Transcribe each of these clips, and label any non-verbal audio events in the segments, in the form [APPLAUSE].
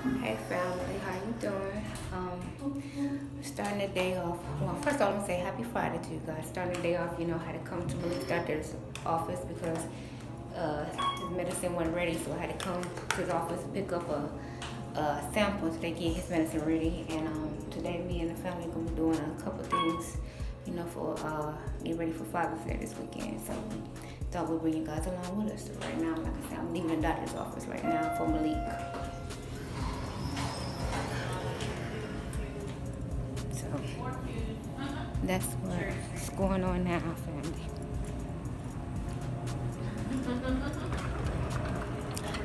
Hey family, how you doing? Um, starting the day off. Well, first of all, I'm gonna say happy Friday to you guys. Starting the day off, you know, had to come to Malik's doctor's office because uh, his medicine wasn't ready, so I had to come to his office to pick up a, a sample they get his medicine ready. And um, today, me and the family gonna be doing a couple things, you know, for uh, get ready for Father's Day this weekend. So thought we'd bring you guys along with us. So right now, like I said, I'm leaving the doctor's office right now for Malik. That's what's going on now, family.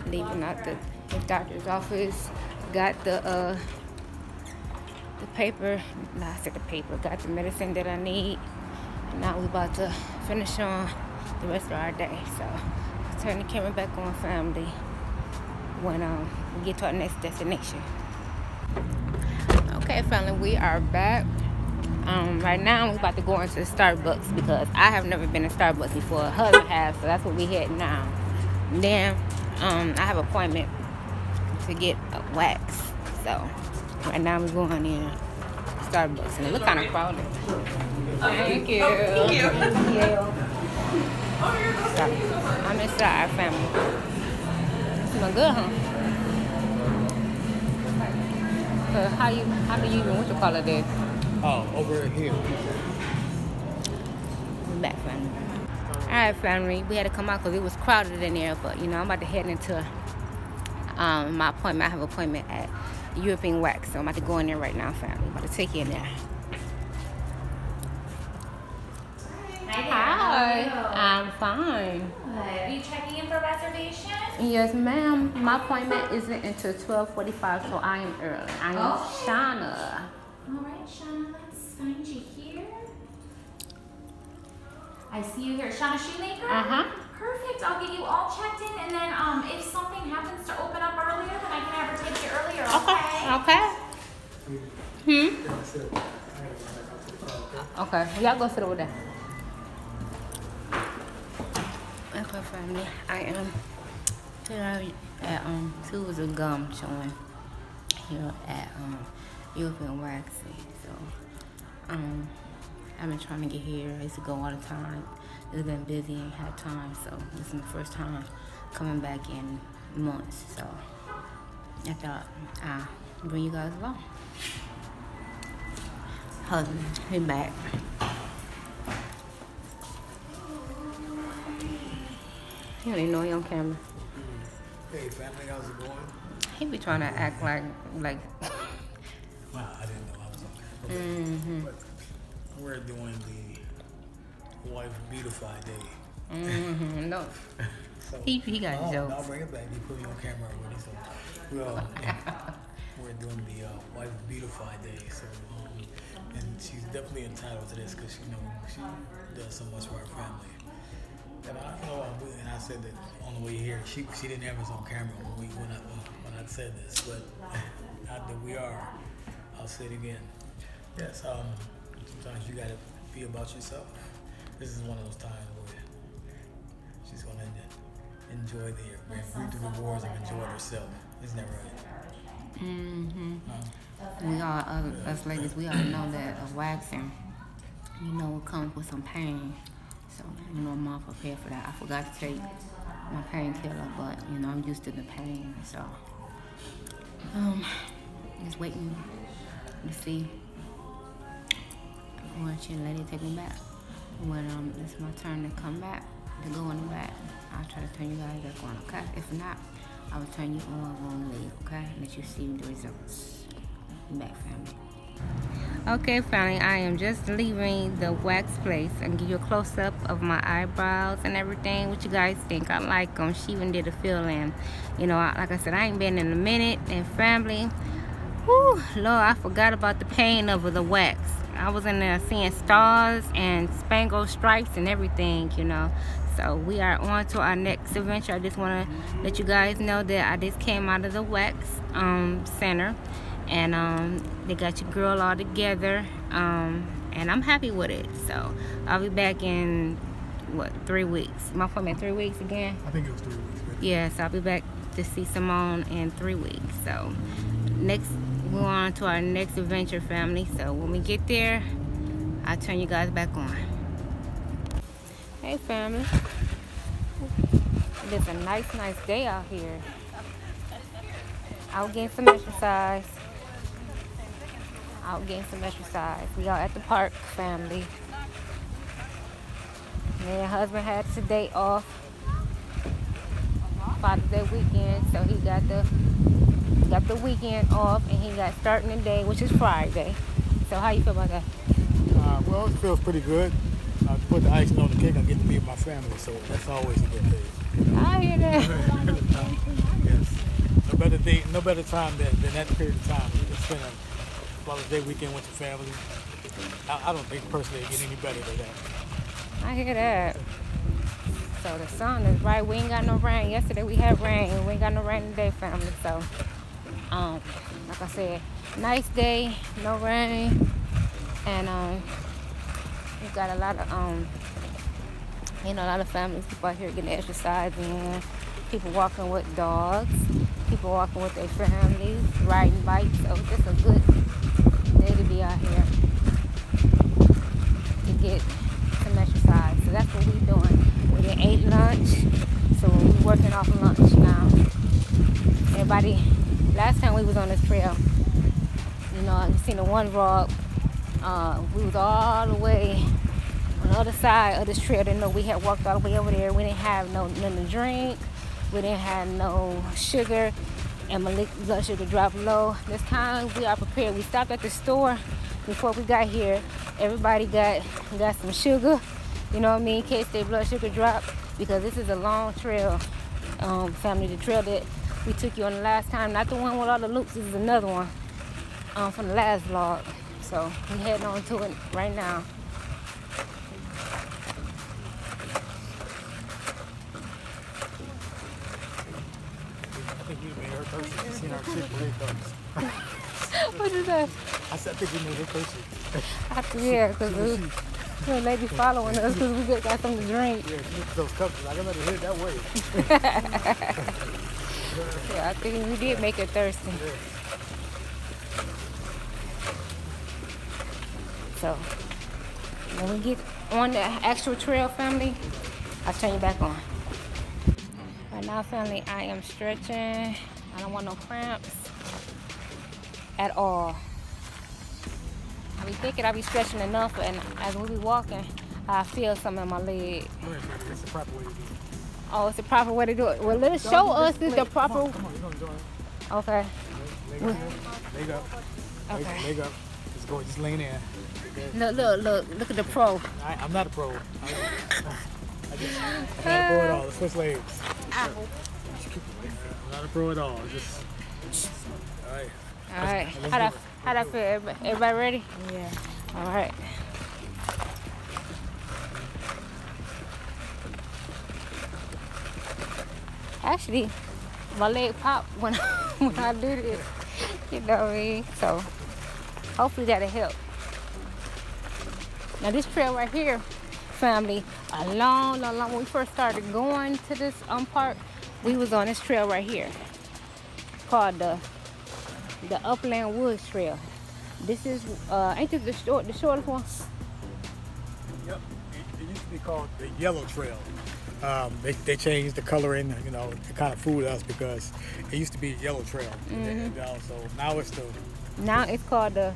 [LAUGHS] Leaving out the, the doctor's office, got the uh the paper. Nah, I said the paper. Got the medicine that I need. And now we're about to finish on the rest of our day. So turn the camera back on, family, when um we get to our next destination. Okay, family, we are back. Um, right now, we're about to go into Starbucks because I have never been to Starbucks before. Her husband has, so that's what we head now. Then um, I have an appointment to get a wax. So right now we're going in Starbucks, and it looks kind of crowded. Thank you. Thank you. Thank you. So, I'm inside, our family. Smell good, huh? Uh, how you how do you even what you call it there? Oh, over here. We back family. Alright family, we had to come out because it was crowded in there, but you know I'm about to head into um, my appointment. I have an appointment at European Wax, so I'm about to go in there right now, family. I'm about to take you in there. Hi, I'm fine. Are you checking in for reservation? Yes, ma'am. My appointment isn't until 12:45, so I am early. I am Oh. Shawna. All right, Shawna, let's find you here. I see you here, Shawna Shoemaker. Uh huh. Perfect. I'll get you all checked in, and then um, if something happens to open up earlier, then I can have her take you earlier. Okay. Okay. Hmm. Okay. Y'all go sit over there. Okay, family. I am here at um Tools of Gum showing here at um European Waxing. So um I've been trying to get here. I used to go all the time. It's been busy and had time, so this is my first time coming back in months. So I thought I'll bring you guys along. Husband, he back. You don't even know he on camera. Hey, family, how's it going? He be trying to act like like Wow, I didn't know I was on camera. mm-hmm. But we're doing the Wife Beautify Day. Mm-hmm. No. [LAUGHS] So, He he got oh, jokes. I'll bring it back. You put me on camera already. So, well, [LAUGHS] we're doing the uh, Wife Beautify Day. So, um, and she's definitely entitled to this because you know she does so much for our family. And I, know, I- and I said that on the way here, she she didn't have us on camera when we when I when I said this, but [LAUGHS] now that we are, I'll say it again. Yes, um, sometimes you gotta be about yourself. This is one of those times where she's gonna enjoy the reap the rewards of enjoying herself. Isn't that right? Mm-hmm. Um, We all uh, us ladies, we all know that a waxing, you know, it comes with some pain. So you know, I'm all prepared for that. I forgot to take my painkiller, but you know, I'm used to the pain. So um, just waiting to see when she lady take me back. When um, it's my turn to come back to go in the back, I'll try to turn you guys back on. Okay? If not, I will turn you on when we leave. Okay? Let you see the results. Back family. Okay, family, I am just leaving the wax place and give you a close up of my eyebrows and everything. What you guys think? I like them. She even did a fill in. You know, like I said, I ain't been in a minute. And family, whew, Lord, I forgot about the pain of the wax. I was in there seeing stars and spangled stripes and everything, you know. So we are on to our next adventure. I just want to let you guys know that I just came out of the wax um, center and um, they got your girl all together um, and I'm happy with it. So I'll be back in what three weeks? My appointment three weeks again. I think it was three weeks. Right? Yes, I'll be back to see Simone in three weeks. So next, we're on to our next adventure, family. So when we get there, I'll turn you guys back on. Hey, family. It is a nice, nice day out here. Out getting some exercise. Out getting some exercise. We are at the park, family. And husband had today off. Father's Day weekend, so he got the got the weekend off, and he got starting the day, which is Friday. So how you feel about that? Uh, well, it feels pretty good. Uh, to put the icing on the cake, I get to be with my family, so that's always a good thing. I hear that. [LAUGHS] yes. No better day, no better time than, than that period of time. You can spend a Father's Day weekend with your family. I, I don't think personally it get any better than that. I hear that. So the sun is right. We ain't got no rain. Yesterday we had rain. We ain't got no rain today, family. So, um, like I said, nice day, no rain, and um, we got a lot of um, you know, a lot of families, people out here getting exercise in, people walking with dogs, people walking with their families, riding bikes. So it's just a good day to be out here to get some exercise. So that's what we're doing. We ate lunch, so we're working off lunch now. Everybody, last time we was on this trail, you know, you seen the one vlog. Uh, we was all the way on the other side of this trail. Didn't know we had walked all the way over there. We didn't have no nothing to drink. We didn't have no sugar, and my blood sugar dropped low. This time we are prepared. We stopped at the store before we got here. Everybody got got some sugar. You know what I mean? In case their blood sugar drop, because this is a long trail. Um, family, the trail that we took you on the last time, not the one with all the loops. This is another one um, from the last vlog. So we're heading on to it right now. I think you made her thirsty. You seen our Chick-fil-A what is that? I said, I think you made her thirsty. After yeah, because the lady following us because we got got something to drink. Yeah, those cups. Like, I let her hit it that way. [LAUGHS] Yeah, I think we did make it thirsty. So when we get on the actual trail, family, I'll turn you back on. Right now, family, I am stretching. I don't want no cramps at all. I be thinking I be stretching enough, and as we be walking, I feel something in my leg. It's the proper way to do it. Oh, it's the proper way to do it. Well, let's show us this the proper. Come on, come on. You're going to join. Okay. Leg up. Leg up. Leg, Okay. leg up. Just go. Just lean in. Look, look, look, look at the pro. I, I'm not a pro. I, I just, I'm not a pro at uh. all. Let's switch legs. I'm not a pro at all. Just. All right. All right. let's How that, do it. how that feel? Everybody, everybody ready? Yeah. All right. Actually, my leg popped when [LAUGHS] when I did it. You know what I mean? So hopefully that'll help. Now this trail right here, family, a long, long, long. When we first started going to this um park, we was on this trail right here, called the the Upland Woods Trail. This is uh ain't this the short the shortest one? Yep. It, it used to be called the Yellow Trail. Um, they, they changed the coloring, you know, to kind of fooled us because it used to be Yellow Trail. And, uh, so now it's the Now it's called the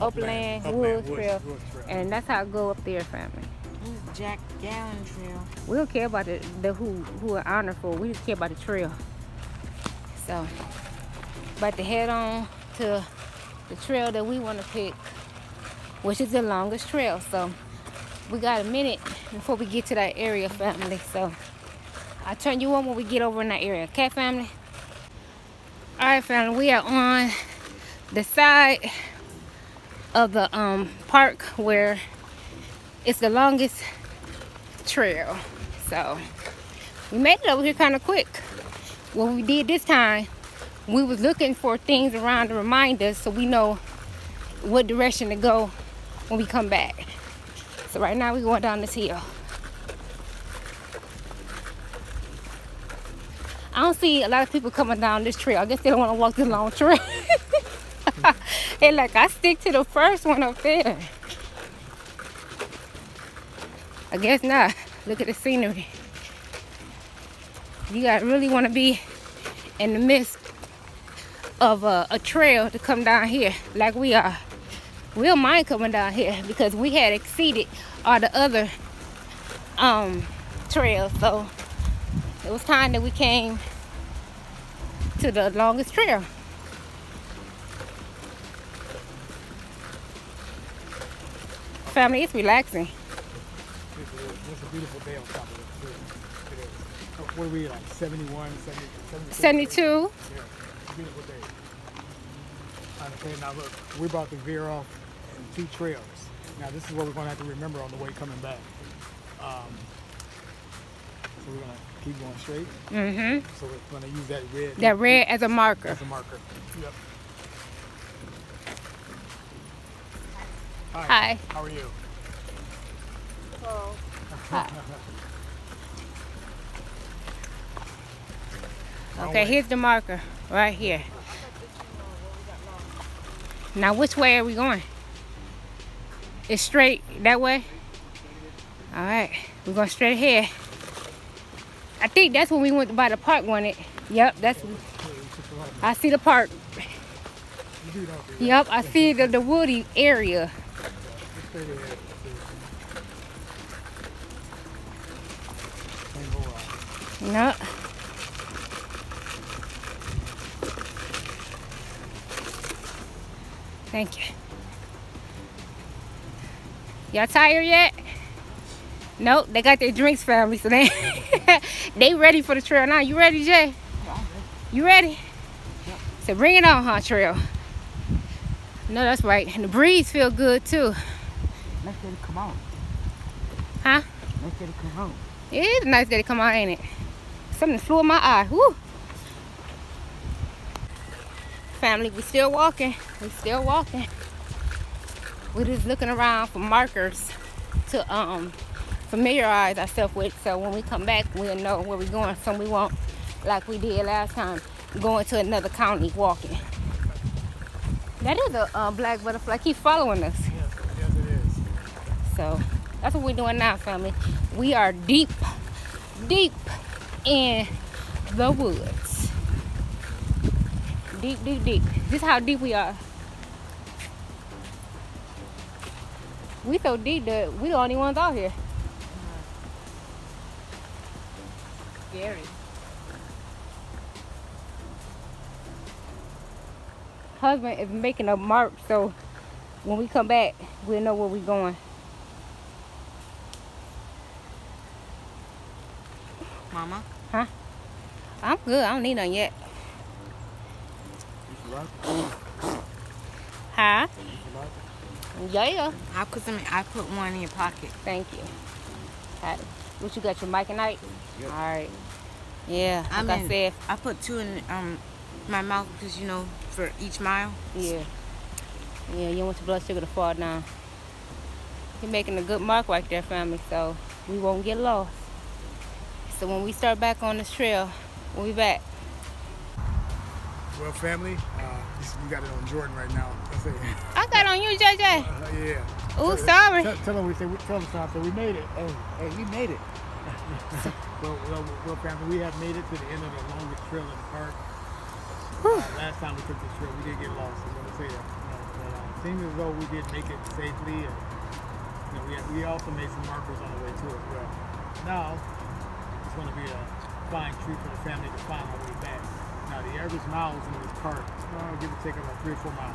Upland, Upland Woods, Woods- Trail. Woods Trail. And that's how it go up there, family. This is Jack Gallen Trail. We don't care about the, the who who are honored for. We just care about the trail. So, about to head on to the trail that we want to pick, which is the longest trail. So, we got a minute before we get to that area, family. So, I'll turn you on when we get over in that area. Okay, family? All right, family. We are on the side of the um park where it's the longest trail. So we made it over here kind of quick. What we did this time, we was looking for things around to remind us so we know what direction to go when we come back. Right now we're going down this hill. I don't see a lot of people coming down this trail. I guess they don't want to walk the long trail. [LAUGHS] and like I stick to the first one up there. I guess not. Look at the scenery. You guys really want to be in the midst of a, a trail to come down here like we are. We don't mind coming down here because we had exceeded all the other um, trails. So it was time that we came to the longest trail. Family, it's relaxing. It's a, beautiful day on top of it. too. It is. What are we like? 71, 70, 72? 72. Yeah, beautiful day. Now look, we're about to veer off two trails. Now this is what we're going to have to remember on the way coming back. Um, so we're going to keep going straight. Mm-hmm. So we're going to use that red That red as a marker. as a marker. Yep. Hi. Hi. How are you? Hello. [LAUGHS] Okay, here's the marker right here. Now, which way are we going? It's straight that way? All right, we're going straight ahead. I think that's when we went by the park, wasn't it? Yep, that's. I see the park. Yep, I see the, the woody area. Yep. Thank you. Y'all tired yet? Nope, they got their drinks family, so they [LAUGHS] they ready for the trail now. You ready, Jay? You ready? So bring it on, huh, trail? No, that's right. And the breeze feel good too. Let's get it come on. Huh? Let's get it come on. It is a nice day to come out, ain't it? Something flew in my eye. Woo! Family, we still walking. We still walking. We just looking around for markers to um familiarize ourselves with. So when we come back, we'll know where we're going. So we won't, like we did last time, going to another county walking. That is a uh, black butterfly. Keep following us. Yes, yes it is. So that's what we're doing now, family. We are deep, deep in the woods. Deep, deep, deep. This is how deep we are. We so deep that we the only ones out here. Scary. Husband is making a mark so when we come back, we'll know where we're going. Mama. Huh? I'm good. I don't need none yet. Huh? it? You like it? Yeah. I put some. I put one in your pocket. Thank you. Got. What you got your mic and night? Yep. All right. Yeah. I Like I mean- said, I put two in um my mouth because you know for each mile. yeah. Yeah, you don't want your blood sugar to fall down. You're making a good mark right there, family, so we won't get lost. So when we start back on this trail, we'll be back. Well, family, uh, this, you got it on Jordan right now. [LAUGHS] That's it. I got on you, JJ. Uh, yeah. Tell- sorry. Tell, tell them we say, tell them something. We made it. Hey, hey, we made it. [LAUGHS] Well, well, well, family, we have made it to the end of the longest trail in the park. Uh, last time we took this trail, we did get lost. I'm gonna say that. But uh, seems as though we did make it safely, and you know, we we also made some markers on the way to it. Well, now it's going to be a fine treat for the family to find our way back. Now, the average miles in this park, uh, give or take about three or four miles.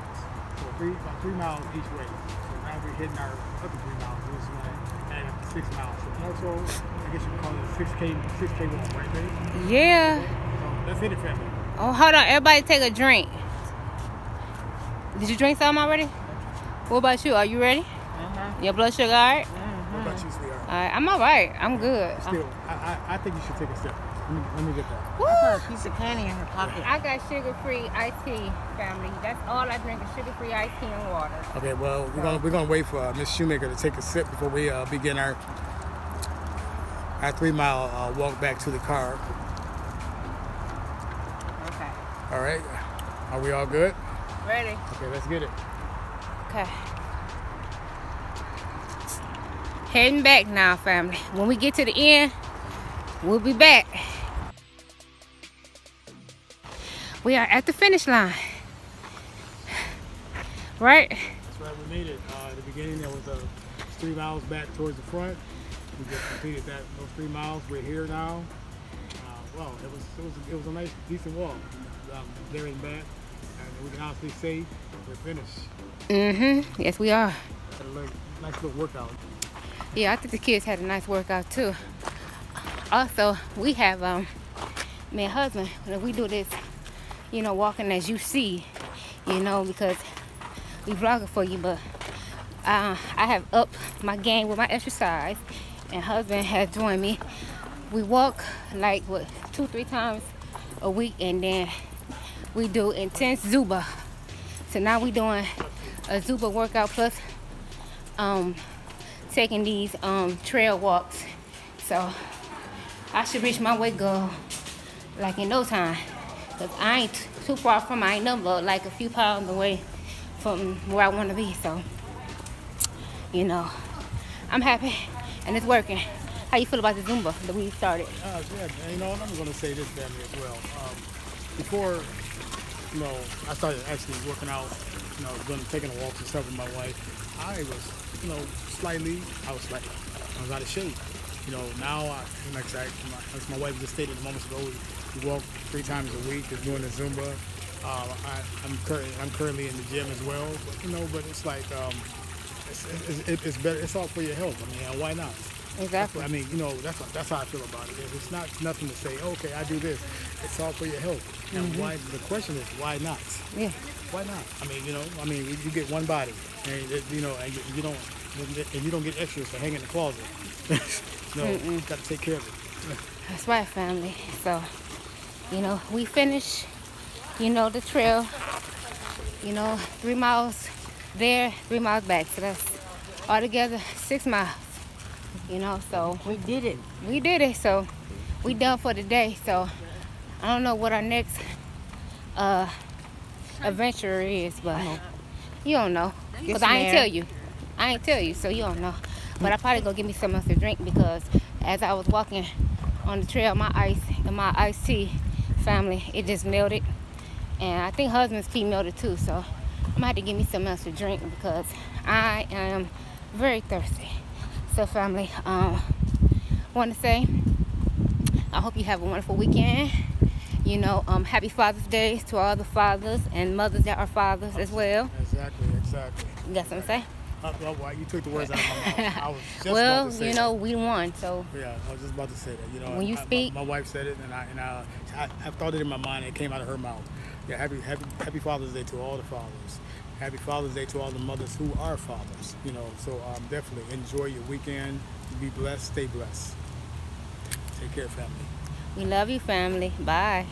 So three about three miles each way. So now we're hitting our other three miles. We're just going to add up to six miles. So also, I guess you could call it a six k six k walk, right, baby? Yeah. So let's hit it, family. Oh, hold on. Everybody take a drink. Did you drink some already? What about you? Are you ready? Uh-huh. Your blood sugar all right? What about you, sweetheart? All right. I'm all right. I'm good. Still, I, I, I think you should take a sip. Let me, let me get that. Woo! I put a piece of candy in her pocket. I got sugar-free iced tea, family. That's all I drink is sugar-free iced tea and water. Okay, well, we're gonna we're gonna wait for uh, Miss Shoemaker to take a sip before we uh, begin our our three mile uh, walk back to the car. Okay. All right. Are we all good? Ready? Okay, let's get it. Okay. Heading back now, family. When we get to the end, we'll be back. We are at the finish line. Right? That's right, we made it. Uh, at the beginning, there was uh, three miles back towards the front. We just completed that those three miles. We're here now. Uh, well, it was it was it was a nice, decent walk um, there and back, and we can honestly say we're finished. Mm-hmm. Yes, we are. Had a little, nice little workout. Yeah, I think the kids had a nice workout too. Also, we have um, me and husband. When we do this, you know, walking as you see, you know, because we vlogging for you, but uh, I have upped my game with my exercise, and husband has joined me. We walk like what two, three times a week, and then we do intense Zumba. So now we doing a Zumba workout plus um, taking these um, trail walks. So I should reach my weight goal like in no time. Cause I ain't too far from ain't number like a few pounds away from where I want to be. So you know, I'm happy and it's working. How you feel about the Zumba that we started? Uh, yeah, you know, I'm going to say this, family, as well. Um, before, you know, I started actually working out, you know, going taking a walk and stuff with my wife, I was, you know, slightly, I was like, I was out of shape. You know, now, I, like I, my, as my wife just stated moments ago, we walk three times a week, just doing the Zumba. Uh, I, I'm, currently, I'm currently in the gym as well, but, you know, but it's like, um, it's, it's, it's better, it's all for your health. I mean, why not? Exactly. I mean, you know, that's that's how I feel about it. It's not nothing to say. Okay, I do this. It's all for your health. And Mm-hmm. why? The question is, why not? Yeah. Why not? I mean, you know, I mean, you get one body, and you know, and you, you don't, and you don't get extras to hang in the closet. [LAUGHS] no, you got to take care of it. That's right, family. So, you know, we finished, you know, the trail, you know, three miles there, three miles back. So that's altogether six miles, you know, so We did it. we did it. So we done for the day. So I don't know what our next uh, adventure is, but you don't know. Because I ain't tell you. I ain't tell you, so you don't know. But I probably go get me something else to drink because as I was walking on the trail, my ice and my iced tea family, it just melted. And I think husband's tea melted too, so I'm gonna have to give me something else to drink because I am very thirsty. So family, um, want to say I hope you have a wonderful weekend. You know, um, happy Father's Day to all the fathers and mothers that are fathers as well. Exactly, exactly. You got something to say? Uh, well, why you took the words out of my mouth. I was [LAUGHS] just well, about to say you that. know, we won, so Yeah, I was just about to say that. You know, When you I- my- speak- my, wife said it, and I and I, I, I thought it in my mind. and It came out of her mouth. Yeah, happy happy happy Father's Day to all the fathers. Happy Father's Day to all the mothers who are fathers. You know, so um, definitely enjoy your weekend. Be blessed. Stay blessed. Take care, family. we love you, family. Bye.